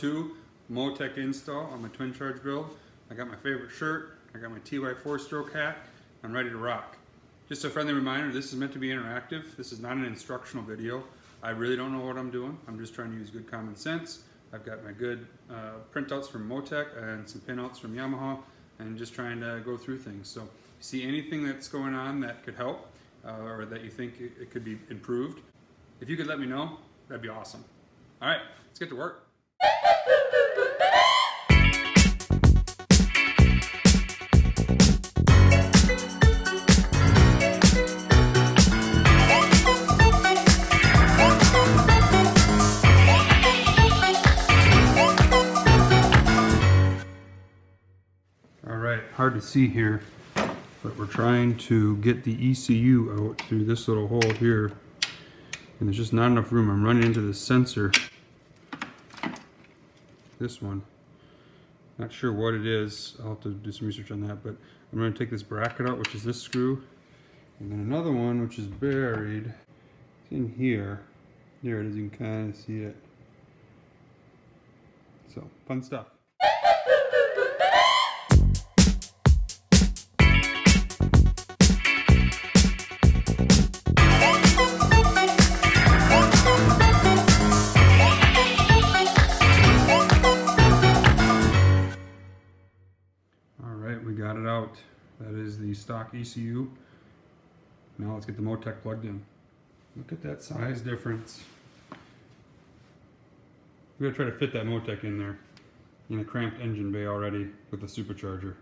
two Motec install on my twin charge build. I got my favorite shirt, I got my TY four stroke hat, I'm ready to rock. Just a friendly reminder, this is meant to be interactive. This is not an instructional video. I really don't know what I'm doing. I'm just trying to use good common sense. I've got my good uh, printouts from Motec and some pinouts from Yamaha and just trying to go through things. So see anything that's going on that could help uh, or that you think it could be improved, if you could let me know, that'd be awesome. All right, let's get to work. Hard to see here, but we're trying to get the ECU out through this little hole here. And there's just not enough room. I'm running into the sensor. This one. Not sure what it is. I'll have to do some research on that, but I'm going to take this bracket out, which is this screw. And then another one, which is buried. It's in here. There it is, you can kind of see it. So, fun stuff. Got it out. That is the stock ECU. Now let's get the Motec plugged in. Look at that size difference. We're gonna try to fit that Motec in there in a cramped engine bay already with a supercharger.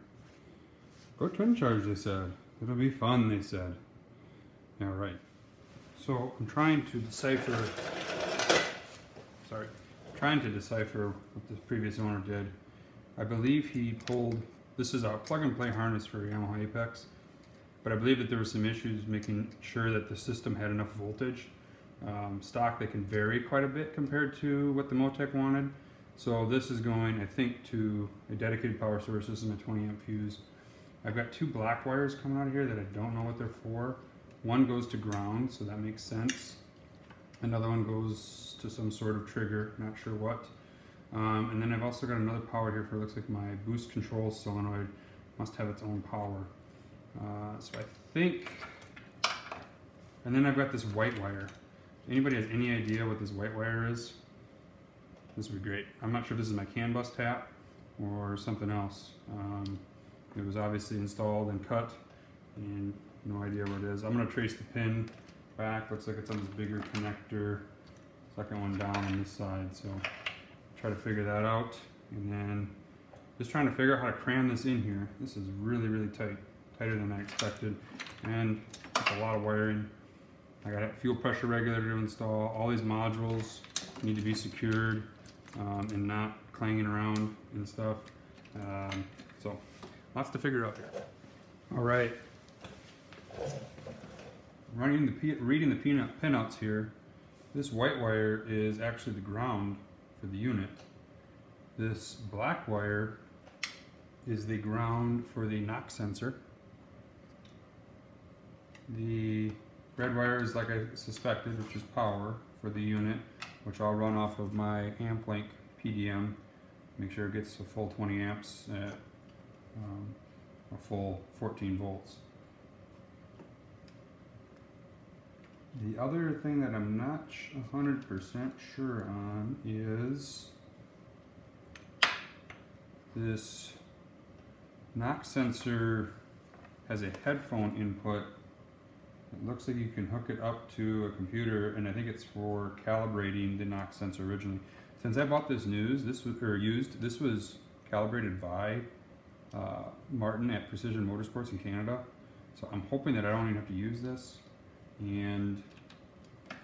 Go twin charge, they said. It'll be fun, they said. All right. So I'm trying to decipher, sorry, trying to decipher what the previous owner did. I believe he pulled, this is a plug and play harness for Yamaha Apex, but I believe that there were some issues making sure that the system had enough voltage. Um, stock, they can vary quite a bit compared to what the Motec wanted. So this is going, I think, to a dedicated power source. Is a 20 amp fuse. I've got two black wires coming out of here that I don't know what they're for. One goes to ground, so that makes sense. Another one goes to some sort of trigger, not sure what. Um, and then I've also got another power here for it looks like my boost control solenoid must have its own power. Uh, so I think, and then I've got this white wire. Anybody has any idea what this white wire is? This would be great. I'm not sure if this is my CAN bus tap or something else. Um, it was obviously installed and cut and no idea what it is. I'm gonna trace the pin back. Looks like it's on this bigger connector. Second one down on this side. So try to figure that out. And then just trying to figure out how to cram this in here. This is really, really tight. Tighter than I expected. And it's a lot of wiring. I got a fuel pressure regulator to install. All these modules need to be secured um, and not clanging around and stuff. Um, so lots to figure out here. All right. Running the reading the peanut pinouts here. This white wire is actually the ground for the unit. This black wire is the ground for the knock sensor. The red wire is like I suspected, which is power for the unit, which I'll run off of my AmpLink PDM. Make sure it gets a full 20 amps at um, a full 14 volts. The other thing that I'm not 100% sure on is this knock sensor has a headphone input. It looks like you can hook it up to a computer and I think it's for calibrating the knock sensor originally. Since I bought this news, this was or used, this was calibrated by uh, Martin at Precision Motorsports in Canada. So I'm hoping that I don't even have to use this and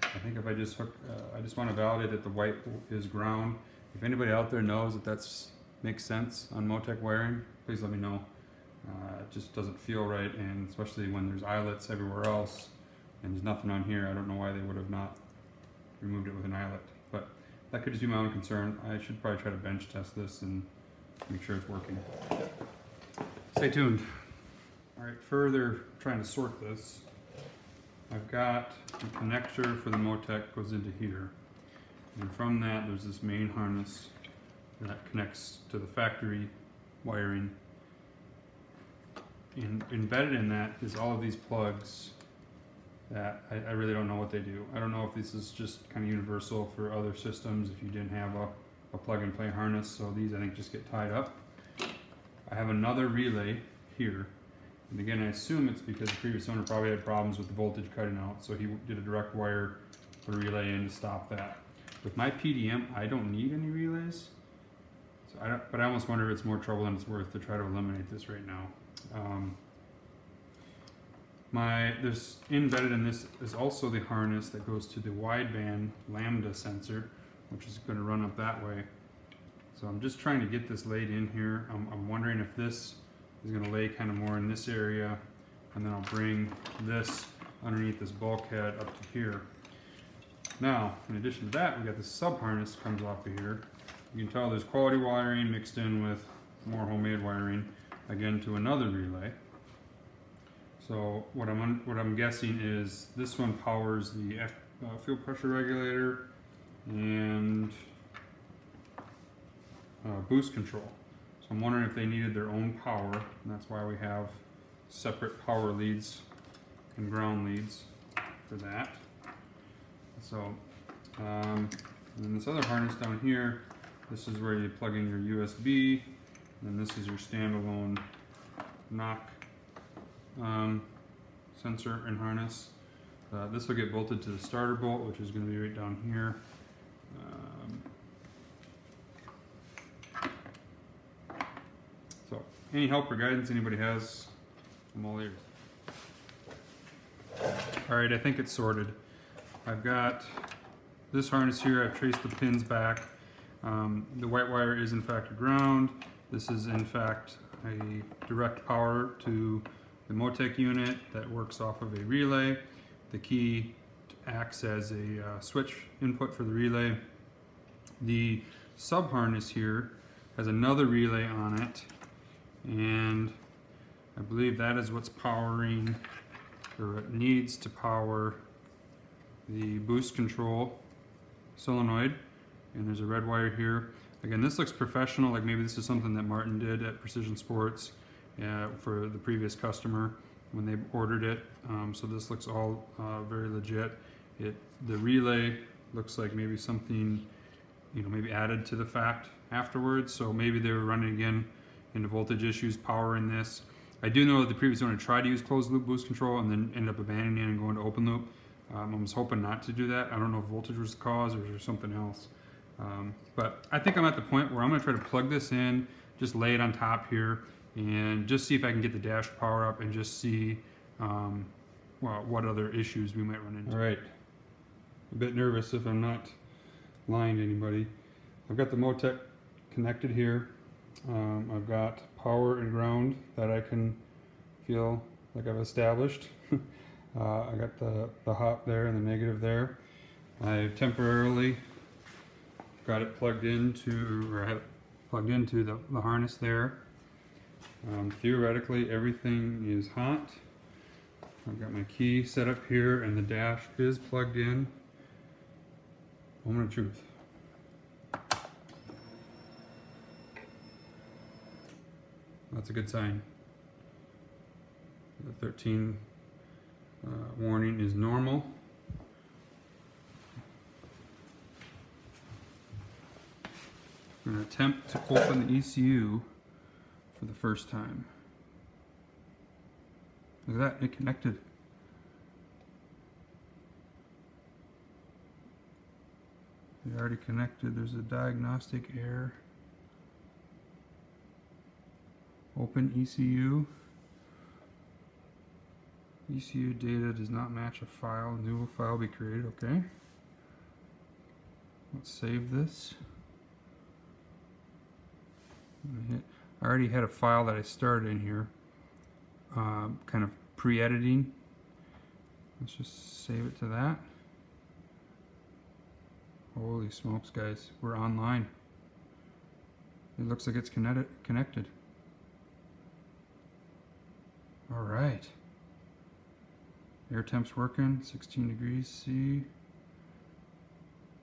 I think if I just hook, uh, I just want to validate that the white is ground. If anybody out there knows that that's makes sense on Motec wiring, please let me know. Uh, it just doesn't feel right, and especially when there's eyelets everywhere else, and there's nothing on here, I don't know why they would have not removed it with an eyelet. But that could just be my own concern. I should probably try to bench test this and make sure it's working. Stay tuned. All right, further trying to sort this. I've got the connector for the Motec goes into here. And from that, there's this main harness that connects to the factory wiring. And embedded in that is all of these plugs that I, I really don't know what they do. I don't know if this is just kind of universal for other systems if you didn't have a, a plug and play harness. So these I think just get tied up. I have another relay here. And again, I assume it's because the previous owner probably had problems with the voltage cutting out. So he did a direct wire the relay in to stop that. With my PDM, I don't need any relays. So I don't, but I almost wonder if it's more trouble than it's worth to try to eliminate this right now. Um, my there's embedded in this is also the harness that goes to the wideband lambda sensor, which is going to run up that way. So I'm just trying to get this laid in here. I'm, I'm wondering if this is going to lay kind of more in this area, and then I'll bring this underneath this bulkhead up to here. Now, in addition to that, we got this sub harness comes off of here. You can tell there's quality wiring mixed in with more homemade wiring, again to another relay. So what I'm what I'm guessing is this one powers the uh, fuel pressure regulator and uh, boost control. I'm wondering if they needed their own power, and that's why we have separate power leads and ground leads for that. So, um, and then this other harness down here, this is where you plug in your USB, and this is your standalone knock um, sensor and harness. Uh, this will get bolted to the starter bolt, which is going to be right down here. Um, so, any help or guidance anybody has, I'm all ears. All right, I think it's sorted. I've got this harness here, I've traced the pins back. Um, the white wire is in fact a ground. This is in fact a direct power to the Motec unit that works off of a relay. The key acts as a uh, switch input for the relay. The sub harness here has another relay on it and I believe that is what's powering or it needs to power the boost control solenoid. And there's a red wire here. Again this looks professional like maybe this is something that Martin did at Precision Sports uh, for the previous customer when they ordered it. Um, so this looks all uh, very legit. It the relay looks like maybe something you know maybe added to the fact afterwards. So maybe they were running again into voltage issues power in this I do know that the previous owner tried to use closed loop boost control and then ended up abandoning it and going to open loop um, I was hoping not to do that. I don't know if voltage was the cause or something else. Um, but I think I'm at the point where I'm going to try to plug this in, just lay it on top here, and just see if I can get the dash power up and just see um, well, what other issues we might run into. All right. A bit nervous if I'm not lying to anybody. I've got the Motec connected here. Um, I've got power and ground that I can feel like I've established. Uh, I got the, the hot there and the negative there. I've temporarily got it plugged into, or I have plugged into the, the harness there. Um, theoretically, everything is hot. I've got my key set up here and the dash is plugged in. Moment of truth. That's a good sign. The 13 uh, warning is normal. I'm going to attempt to open the ECU for the first time. Look at that, it connected. It already connected. There's a diagnostic error. Open ECU. ECU data does not match a file. New file be created. Okay. Let's save this. I already had a file that I started in here, um, kind of pre-editing. Let's just save it to that. Holy smokes, guys, we're online. It looks like it's connected. All right. Air temp's working, 16 degrees C.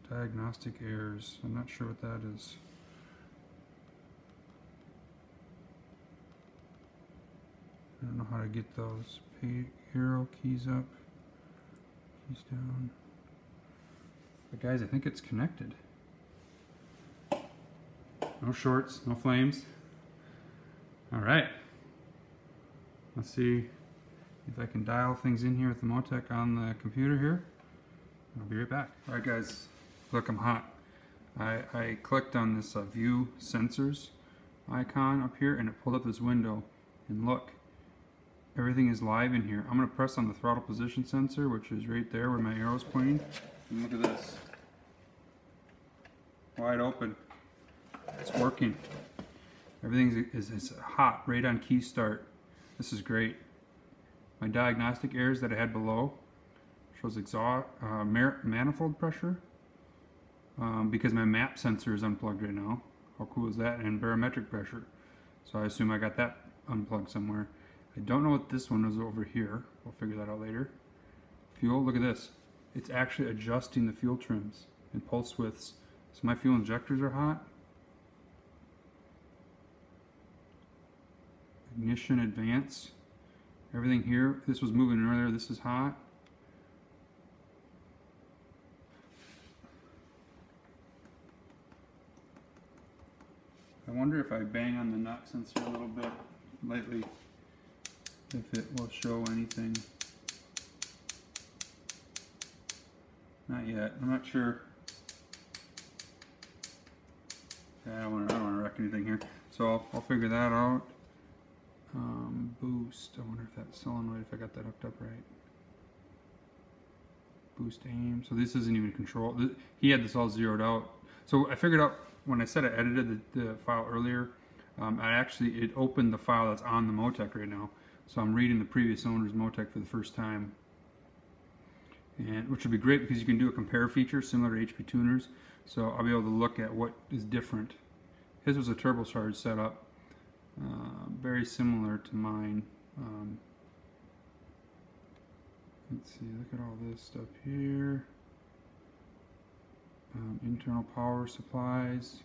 Diagnostic errors. I'm not sure what that is. I don't know how to get those arrow keys up, keys down. But guys, I think it's connected. No shorts, no flames. All right. Let's see if I can dial things in here with the Motec on the computer here. I'll be right back. All right, guys. Look, I'm hot. I, I clicked on this uh, view sensors icon up here and it pulled up this window. And look, everything is live in here. I'm going to press on the throttle position sensor, which is right there where my arrow is pointing. And look at this. Wide open. It's working. Everything is, is, is hot right on key start. This is great. My diagnostic errors that I had below shows exhaust uh, manifold pressure um, because my map sensor is unplugged right now. How cool is that? And barometric pressure. So I assume I got that unplugged somewhere. I don't know what this one is over here. We'll figure that out later. Fuel, look at this. It's actually adjusting the fuel trims and pulse widths. So my fuel injectors are hot. Ignition advance. Everything here, this was moving earlier, this is hot. I wonder if I bang on the knock sensor a little bit lightly, if it will show anything. Not yet, I'm not sure. I don't want to wreck anything here. So I'll, I'll figure that out. Um, boost, I wonder if that solenoid, if I got that hooked up right. Boost aim, so this isn't even control. He had this all zeroed out. So I figured out when I said I edited the, the file earlier, um, I actually, it opened the file that's on the Motec right now. So I'm reading the previous owner's Motec for the first time. And, which would be great because you can do a compare feature similar to HP tuners. So I'll be able to look at what is different. His was a turbocharged setup, uh, very similar to mine. Um, let's see, look at all this stuff here um, internal power supplies,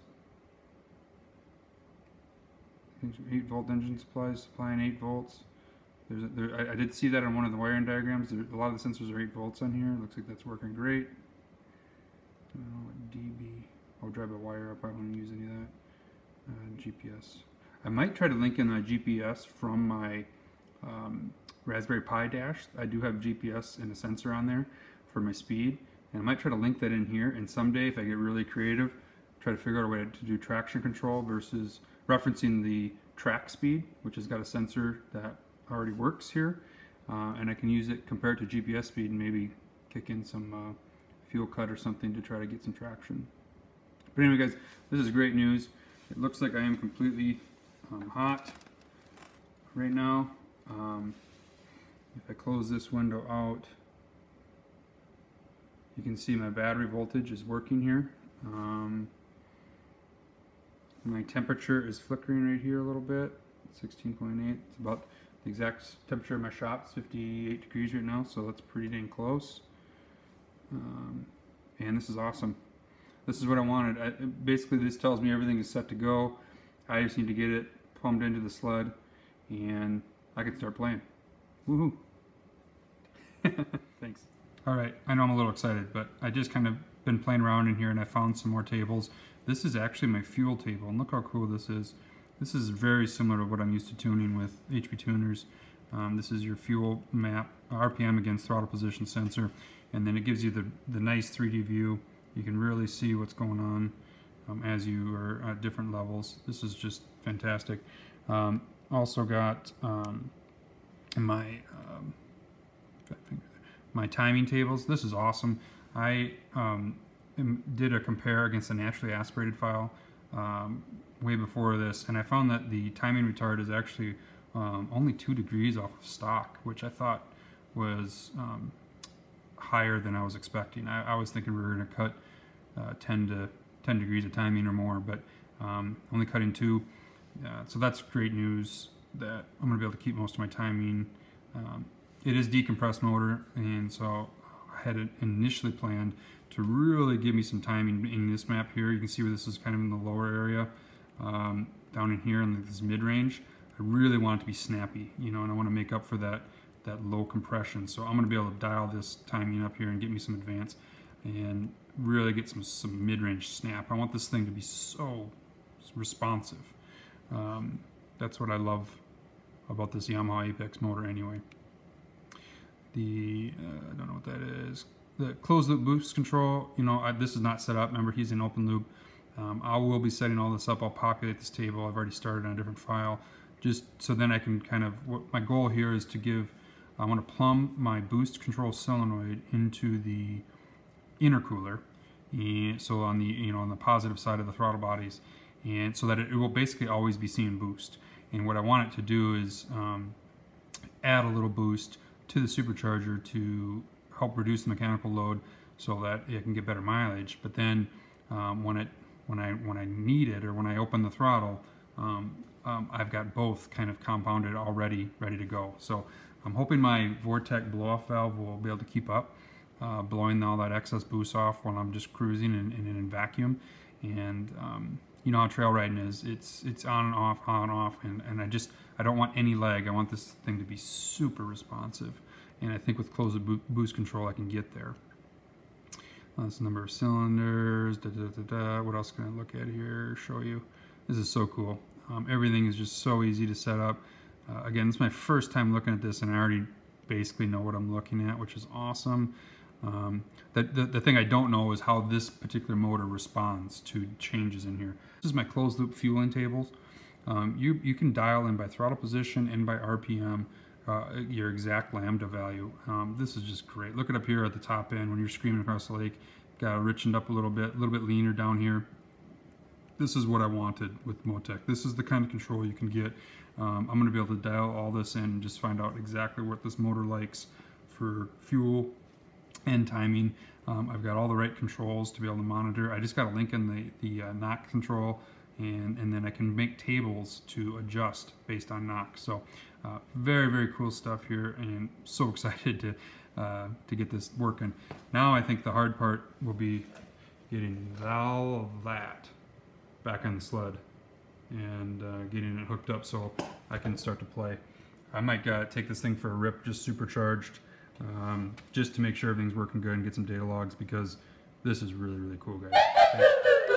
I think some 8 volt engine supplies supplying 8 volts. There's a, there, I, I, did see that on one of the wiring diagrams. There, a lot of the sensors are 8 volts on here. Looks like that's working great. Uh, dB. I'll drive a wire up. I want to use any of that. Uh, GPS. I might try to link in my GPS from my um, Raspberry Pi dash. I do have GPS and a sensor on there for my speed. And I might try to link that in here, and someday, if I get really creative, try to figure out a way to do traction control versus referencing the track speed, which has got a sensor that already works here. Uh, and I can use it compared to GPS speed and maybe kick in some uh, fuel cut or something to try to get some traction. But anyway, guys, this is great news. It looks like I am completely um, hot right now. Um, if I close this window out, you can see my battery voltage is working here. Um, my temperature is flickering right here a little bit, 16.8. It's about the exact temperature of my shop. It's 58 degrees right now, so that's pretty dang close. Um, and this is awesome. This is what I wanted. I, basically, this tells me everything is set to go. I just need to get it plumbed into the sled, and I can start playing. Woohoo! Thanks. All right, I know I'm a little excited, but I just kind of been playing around in here and I found some more tables. This is actually my fuel table, and look how cool this is. This is very similar to what I'm used to tuning with HP tuners. Um, this is your fuel map, RPM against throttle position sensor, and then it gives you the, the nice 3D view. You can really see what's going on um, as you are at different levels. This is just fantastic. Um, also got um, my um, my timing tables. This is awesome. I um, did a compare against a naturally aspirated file way before this, and I found that the timing retard is actually um, only two degrees off of stock, which I thought was um, higher than I was expecting. I, I was thinking we were going to cut uh, 10 to 10 degrees of timing or more, but um, only cutting two. Uh, so that's great news that I'm to be able to keep most of my timing um, it is decompressed motor, and so I had initially planned to really give me some timing in, this map here. You can see where this is kind of in the lower area, um, down in here in this mid-range. I really want it to be snappy, you know, and I want to make up for that that low compression. So I'm to be able to dial this timing up here and get me some advance and really get some, some mid-range snap. I want this thing to be so responsive. Um, that's what I love about this Yamaha Apex motor anyway. The, uh, I don't know what that is. The closed loop boost control, you know, I, this is not set up. Remember, he's in open loop. Um, I will be setting all this up. I'll populate this table. I've already started on a different file. Just so then I can kind of, what my goal here is to give, I want to plumb my boost control solenoid into the intercooler. And so on the, you know, on the positive side of the throttle bodies. And so that it, it will basically always be seeing boost. And what I want it to do is um, add a little boost to the supercharger to help reduce the mechanical load so that it can get better mileage. But then um, when it when I when I need it or when I open the throttle, um, um, I've got both kind of compounded already ready to go. So I'm hoping my Vortech blow-off valve will be able to keep up, uh, blowing all that excess boost off when I'm just cruising and, and in vacuum. And um, you know how trail riding is. It's it's on and off, on and off, and, and I just I don't want any lag. I want this thing to be super responsive. And I think with closed boost control, I can get there. That's the number of cylinders. Da, da, da, da. What else can I look at here? Show you. This is so cool. Um, everything is just so easy to set up. Uh, again, it's my first time looking at this, and I already basically know what I'm looking at, which is awesome. Um, the, the, the, thing I don't know is how this particular motor responds to changes in here. This is my closed loop fueling tables. Um, you, you can dial in by throttle position and by RPM uh, your exact lambda value. Um, this is just great. Look it up here at the top end when you're screaming across the lake. Got richened up a little bit, a little bit leaner down here. This is what I wanted with Motec. This is the kind of control you can get. Um, I'm going to be able to dial all this in and just find out exactly what this motor likes for fuel and timing. Um, I've got all the right controls to be able to monitor. I just got a link in the, the uh, knock control and, and then I can make tables to adjust based on knock. So uh, very, very cool stuff here and so excited to, uh, to get this working. Now I think the hard part will be getting all of that back on the sled and uh, getting it hooked up so I can start to play. I might uh, take this thing for a rip just supercharged um, just to make sure everything's working good and get some data logs because this is really, really cool, guys. Thanks.